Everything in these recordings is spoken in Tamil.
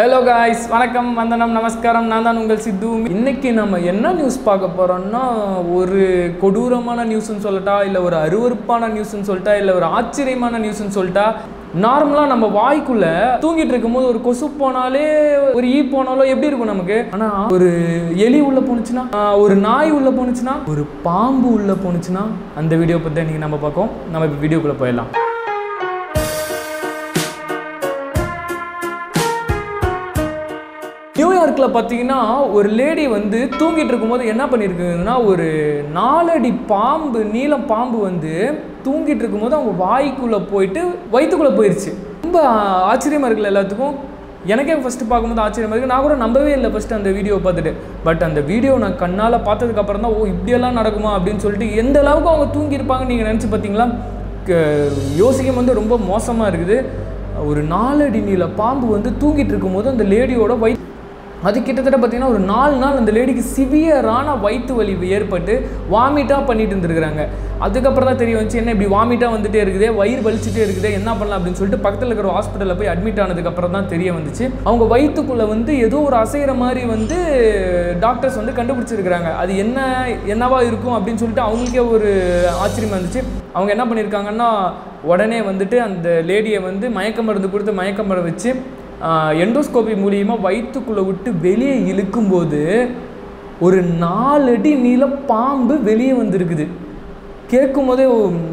ஹலோ காய்ஸ் வணக்கம் வந்தனம் நமஸ்காரம். நான் தான் உங்கள் சித்து. இன்னைக்கு நம்ம என்ன நியூஸ் பார்க்க போகிறோம்னா ஒரு கொடூரமான நியூஸ்னு சொல்லட்டா இல்லை ஒரு அருவருப்பான நியூஸ்னு சொல்லிட்டா இல்லை ஒரு ஆச்சரியமான நியூஸ்னு சொல்லிட்டா நார்மலாக நம்ம வாய்க்குள்ள தூங்கிட்டு இருக்கும்போது ஒரு கொசு போனாலே ஒரு ஈ போனாலோ எப்படி இருக்கும் நமக்கு? ஆனால் ஒரு எலி உள்ள போணுச்சுன்னா ஒரு நாய் உள்ள போணுச்சுன்னா ஒரு பாம்பு உள்ள போணுச்சுன்னா அந்த வீடியோ பற்றி இன்னைக்கு நம்ம பார்க்கோம். நம்ம இப்போ வீடியோக்குள்ளே போயிடலாம். நியூயார்க்கில் பார்த்தீங்கன்னா ஒரு லேடி வந்து தூங்கிட்டு இருக்கும்போது என்ன பண்ணியிருக்குங்கன்னா ஒரு நாலடி பாம்பு நீளம் பாம்பு வந்து தூங்கிட்டு இருக்கும்போது அவங்க வாய்க்குள்ளே போயிட்டு வயிற்றுக்குள்ளே போயிடுச்சு ரொம்ப ஆச்சரியமாக இருக்குல்ல எல்லாத்துக்கும். எனக்கே ஃபஸ்ட்டு பார்க்கும்போது ஆச்சரியமாக இருக்குது நான் கூட நம்பவே இல்லை ஃபஸ்ட்டு அந்த வீடியோவை பார்த்துட்டு. பட் அந்த வீடியோ நான் கண்ணால் பார்த்ததுக்கப்புறம் தான் ஓ இப்படியெல்லாம் நடக்குமா? அப்படின்னு சொல்லிட்டு எந்த அளவுக்கு அவங்க தூங்கியிருப்பாங்கன்னு நீங்கள் நினச்சி பார்த்தீங்களா? க- யோசிக்கும் வந்து ரொம்ப மோசமாக இருக்குது. ஒரு நாலடி நீள பாம்பு வந்து தூங்கிட்டு இருக்கும்போது அந்த லேடியோட வயிற்று அது கிட்டத்தட்ட பார்த்தீங்கன்னா ஒரு நாலு நாள் அந்த லேடிக்கு சிவியரான வயிற்று வலி ஏற்பட்டு வாமிட்டாக பண்ணிட்டு இருந்துருக்குறாங்க. அதுக்கப்புறம் தான் தெரிய வந்துச்சு என்ன இப்படி வாமிட்டாக வந்துட்டே இருக்குது வயிறு வலிச்சுட்டே இருக்குது என்ன பண்ணலாம்? அப்படின்னு சொல்லிட்டு பக்கத்தில் இருக்கிற ஹாஸ்பிட்டலில் போய் அட்மிட் ஆனதுக்கப்புறம் தான் தெரிய வந்துச்சு. அவங்க வயிற்றுக்குள்ளே வந்து ஏதோ ஒரு அசைகிற மாதிரி வந்து டாக்டர்ஸ் வந்து கண்டுபிடிச்சிருக்கிறாங்க. அது என்ன என்னவா இருக்கும் அப்படின்னு சொல்லிட்டு அவங்களுக்கே ஒரு ஆச்சரியமாக இருந்துச்சு. அவங்க என்ன பண்ணியிருக்காங்கன்னா உடனே வந்துட்டு அந்த லேடியை வந்து மயக்க மருந்து கொடுத்து மயக்க மருந்து வச்சு எண்டோஸ்கோபி மூலியமாக வயிற்றுக்குள்ளே விட்டு வெளியே இழுக்கும்போது ஒரு நாலடி நீள பாம்பு வெளியே வந்திருக்குது. கேட்கும் போதே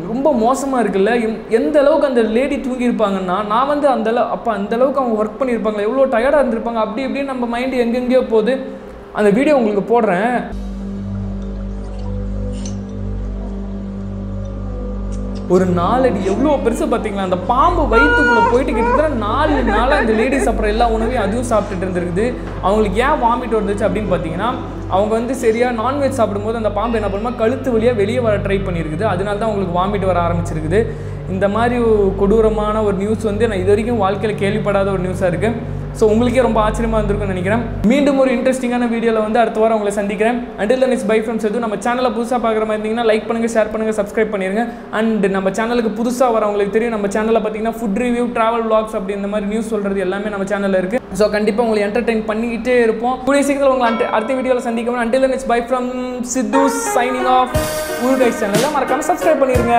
ரொம்ப மோசமாக இருக்குல்ல? எம்- எந்த அளவுக்கு அந்த லேடி தூங்கியிருப்பாங்கன்னா நான் வந்து அந்த அப்போ அந்த அளவுக்கு அவங்க ஒர்க் பண்ணியிருப்பாங்களா? எவ்வளோ டயர்டாக இருந்திருப்பாங்க? அப்படி இப்படின்னு நம்ம மைண்டு எங்கெங்கேயோ போகுது. அந்த வீடியோ உங்களுக்கு போடுறேன். ஒரு நாலடி எவ்வளோ பெருசு பார்த்தீங்களா? அந்த பாம்பு வயிற்றுக்குள்ளே போயிட்டு கிட்டத்தட்ட நாலு நாளாக அந்த லேடிஸ் அப்புறம் எல்லா உணவையும் அதுவும் சாப்பிட்டுட்டு இருந்திருக்குது. அவங்களுக்கு ஏன் வாமிட் வந்துச்சு அப்படின்னு பார்த்தீங்கன்னா அவங்க வந்து சரியாக நான்வெஜ் சாப்பிடும்போது அந்த பாம்பு என்ன பண்ணுமா கழுத்து வழியாக வெளியே வர ட்ரை பண்ணியிருக்குது அதனால தான் அவங்களுக்கு வாமிட் வர ஆரம்பிச்சிருக்குது. இந்த மாதிரி கொடூரமான ஒரு நியூஸ் வந்து நான் இது வரைக்கும் வாழ்க்கையில் கேள்விப்படாத ஒரு நியூஸாக இருக்குது ஸோ உங்களுக்கே ரொம்ப ஆச்சரியமாக இருந்திருக்கும்னு நினைக்கிறேன். மீண்டும் ஒரு இன்ட்ரெஸ்டிங்கான வீடியோவில் வந்து அடுத்த வாரம் உங்களை சந்திக்கிறேன். Until then is bye friends எதுவும் நம்ம சேனலை புதுசாக பார்க்குற மாதிரி இருந்தீங்கன்னா லைக் பண்ணுங்கள் ஷேர் பண்ணுங்கள் சப்ஸ்கிரைப் பண்ணிருங்க. அண்ட் நம்ம சேனலுக்கு புதுசாக வரவங்களுக்கு தெரியும் நம்ம சேனலில் பார்த்தீங்கன்னா ஃபுட் ரிவ்யூ ட்ராவல் vlogs அப்படி இந்த மாதிரி நியூஸ் சொல்கிறது எல்லாமே நம்ம சேனலில் இருக்குது ஸோ கண்டிப்பாக உங்களை என்டர்டைன் பண்ணிக்கிட்டே இருப்போம். கூடிய சீக்கிரத்தில் உங்களை அடுத்த- அடுத்த வீடியோவில் சந்திக்கணும் until then bye from Siddhu signing off our சேனலில் மறக்காமல் சப்ஸ்கிரைப் பண்ணிடுங்க